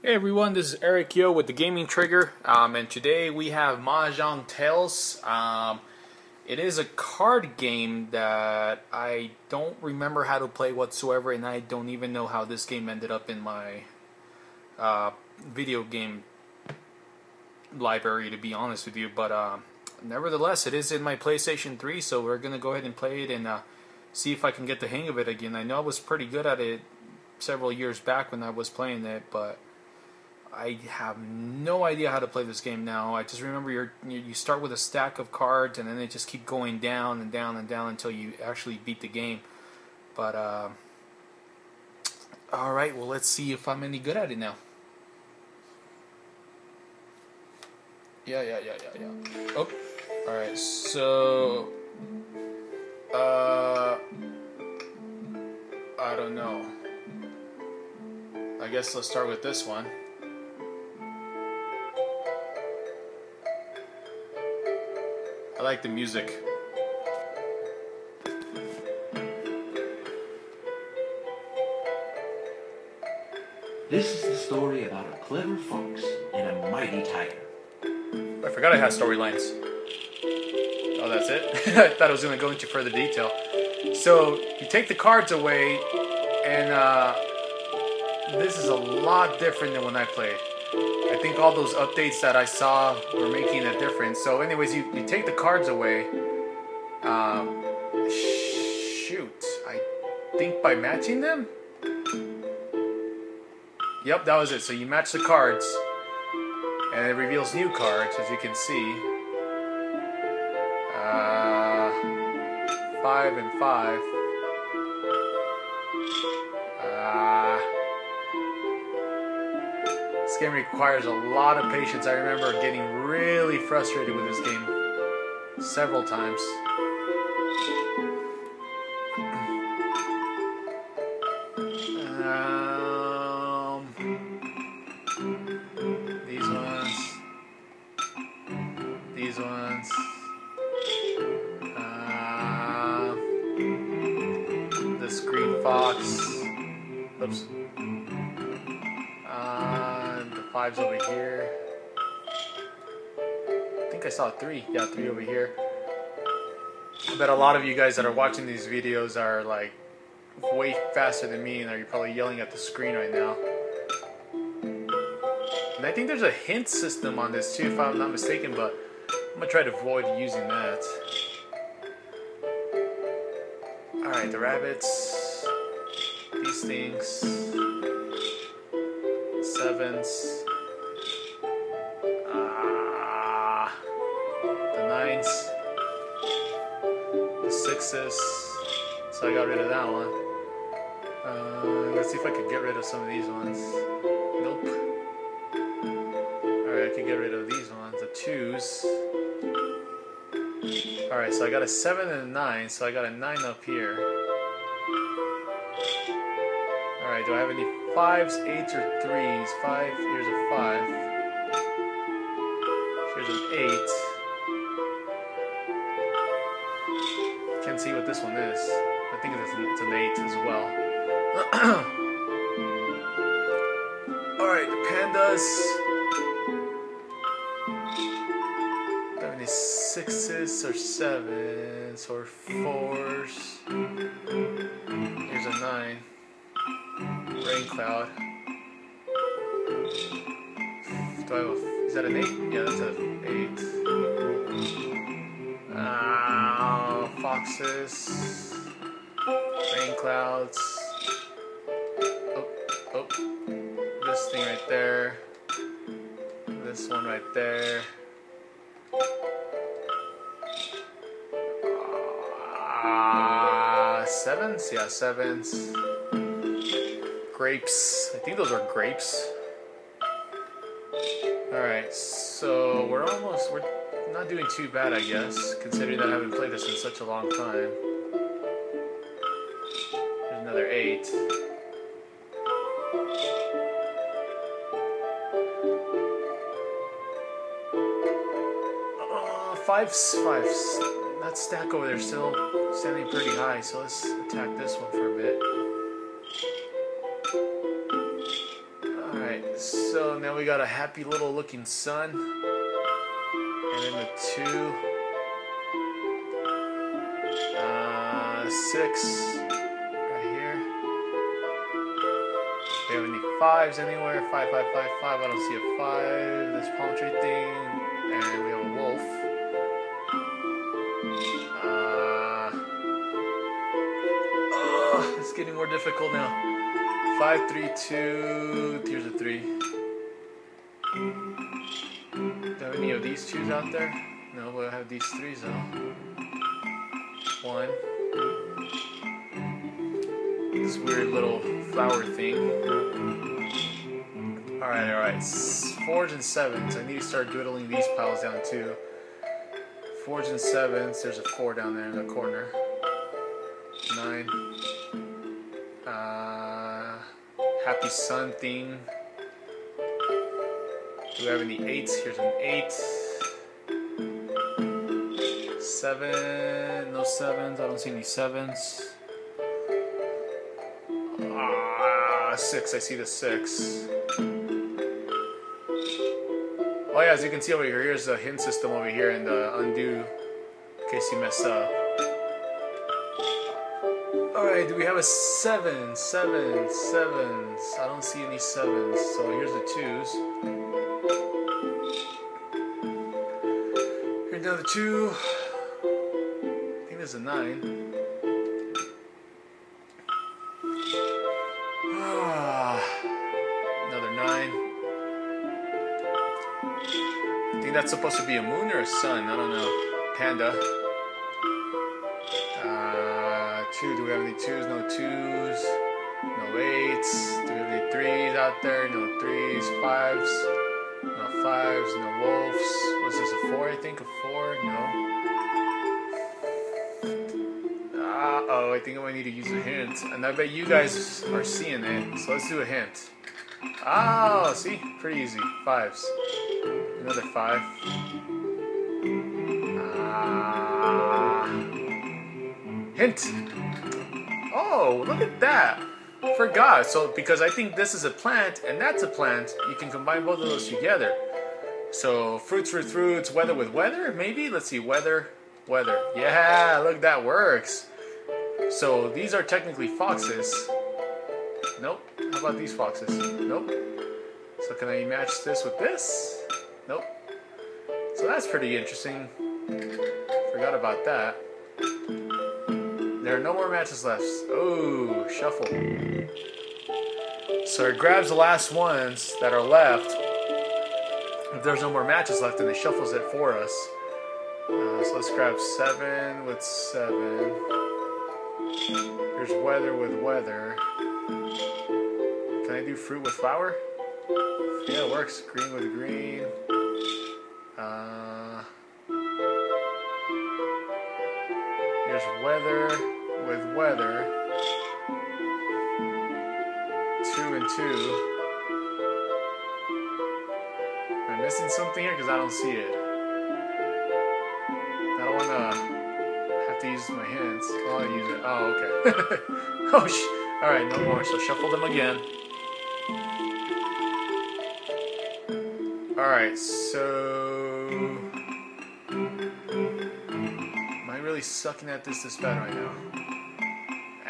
Hey everyone, this is Eric Yo with the Gaming Trigger, um, and today we have Mahjong Tales. Um, it is a card game that I don't remember how to play whatsoever, and I don't even know how this game ended up in my uh, video game library, to be honest with you. But uh, nevertheless, it is in my PlayStation 3, so we're gonna go ahead and play it and uh, see if I can get the hang of it again. I know I was pretty good at it several years back when I was playing it, but I have no idea how to play this game now. I just remember you you start with a stack of cards and then they just keep going down and down and down until you actually beat the game. But uh, all right, well let's see if I'm any good at it now. Yeah, yeah, yeah, yeah, yeah. Oh, all right. So, uh, I don't know. I guess let's start with this one. I like the music. This is the story about a clever fox and a mighty tiger. I forgot I had storylines. Oh, that's it? I thought I was going to go into further detail. So, you take the cards away, and uh, this is a lot different than when I played. I think all those updates that I saw were making a difference. So, anyways, you, you take the cards away. Um, shoot, I think by matching them. Yep, that was it. So you match the cards, and it reveals new cards, as you can see. Uh, five and five. This game requires a lot of patience. I remember getting really frustrated with this game several times. Um, these ones. These ones. Uh, this green fox. Oops. Uh, fives over here. I think I saw three. Yeah, three over here. I bet a lot of you guys that are watching these videos are like way faster than me and are probably yelling at the screen right now. And I think there's a hint system on this too, if I'm not mistaken, but I'm gonna try to avoid using that. Alright, the rabbits, these things, sevens, ah, the nines, the sixes, so I got rid of that one. Uh, let's see if I could get rid of some of these ones. Nope. Alright, I can get rid of these ones, the twos. Alright, so I got a 7 and a 9, so I got a 9 up here. Alright, do I have any 5s, 8s, or 3s? 5, here's a 5. Here's an 8. Can't see what this one is. I think it's an, it's an 8 as well. Alright, pandas. I any sixes or sevens or fours? Here's a nine. Rain cloud. Do I have a, is that an eight? Yeah, that's an eight. Ah, foxes. Rain clouds. Oh, oh. This thing right there. This one right there. Ah, sevens? Yeah, sevens. Grapes. I think those are grapes. Alright, so we're almost, we're not doing too bad, I guess, considering that I haven't played this in such a long time. There's another eight. Uh, fives, fives. That stack over there still standing pretty high, so let's attack this one for a bit. So now we got a happy little looking sun. And then the two. Uh, six. Right here. Do you have any fives anywhere? Five, five, five, five. I don't see a five. This palm tree thing. And we have a wolf. Uh, oh, it's getting more difficult now. Five, three, two. Here's a three. Do have any of these twos out there? No, I have these threes though. One. This weird little flower thing. Alright, alright. Fours and sevens. I need to start dwindling these piles down too. Fours and sevens. There's a four down there in the corner. Nine. Happy sun thing. Do we have any eights? Here's an eight. Seven. No sevens. I don't see any sevens. Ah, six. I see the six. Oh yeah, as you can see over here, here's the hint system over here and the undo in case you mess up. Alright, do we have a seven? Seven, sevens. I don't see any sevens. So here's the twos. Here's another two. I think there's a nine. Ah, another nine. I think that's supposed to be a moon or a sun. I don't know. Panda. Uh, two. Do we have any twos? No twos. No eights. Do we have any threes out there? No threes. Fives. No fives. No wolves. Was this a four? I think a four. No. Ah, oh, I think I might need to use a hint. And I bet you guys are seeing it. So let's do a hint. Oh, see? Pretty easy. Fives. Another five. Ah. hint. Oh, look at that. Forgot. So because I think this is a plant and that's a plant, you can combine both of those together. So fruits with fruits, weather with weather, maybe? Let's see, weather, weather. Yeah, look, that works. So these are technically foxes. Nope. How about these foxes? Nope. So can I match this with this? Nope. So that's pretty interesting. Forgot about that. There are no more matches left. Oh, shuffle. So it grabs the last ones that are left. If there's no more matches left, then it shuffles it for us. Uh, so let's grab seven with seven. Here's weather with weather. Can I do fruit with flower? Yeah, it works. Green with green. Uh, here's weather with weather. Two and two. Am I missing something here? Because I don't see it. I don't want to have to use my hands. Oh, I'll use it. Oh, okay. oh, sh- all right, no more. So shuffle them again. All right, so am I really sucking at this this bad right now?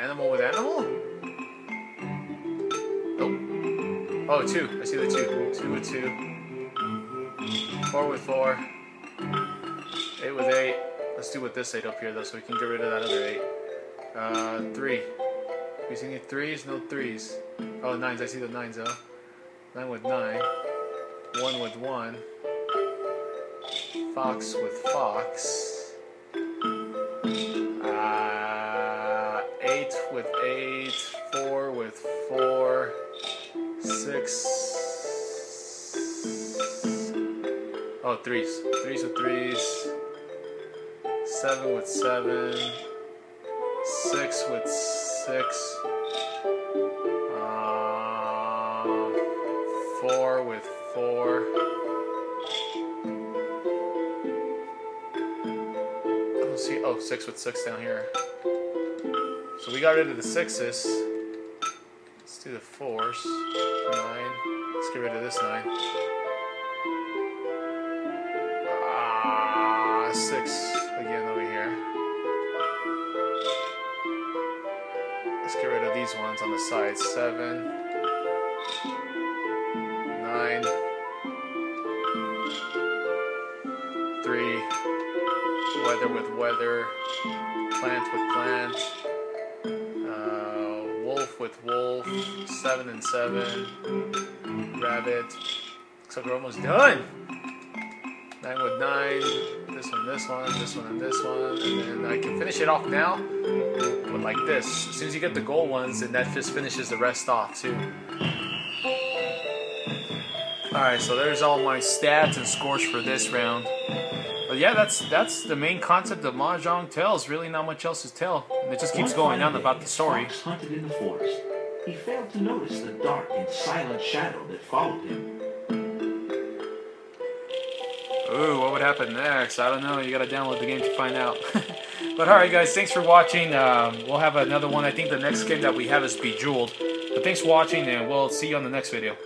Animal with animal? Nope. Oh, two. I see the two. Two with two. Four with four. Eight with eight. Let's do with this eight up here though, so we can get rid of that other eight. Uh, three. We see any threes? No threes. Oh, nines. I see the nines though. Nine with nine. One with one. Fox with fox. With eight. Four with four. Six. Oh, threes. Threes with threes. Seven with seven. Six with six. Uh, four with four. I don't see. Oh, six with six down here. So we got rid of the sixes. Let's do the fours. Nine. Let's get rid of this nine. Ah, six again over here. Let's get rid of these ones on the side. Seven. Nine. Three. Weather with weather. Plant with plant. Wolf with wolf. Seven and seven. Rabbit. Like we're almost done. Nine with nine. This one, this one, this one, and this one. And then I can finish it off now with like this. As soon as you get the gold ones, then that just finishes the rest off too. Alright, so there's all my stats and scores for this round. But yeah, that's that's the main concept of Mahjong Tales. Really not much else to tell. And it just keeps going on about the story. Fox hunted in the forest. He failed to notice the dark and silent shadow that followed him. Ooh, what would happen next? I don't know. You gotta download the game to find out. but alright, guys, thanks for watching. Um, we'll have another one. I think the next game that we have is Bejeweled. But thanks for watching, and we'll see you on the next video.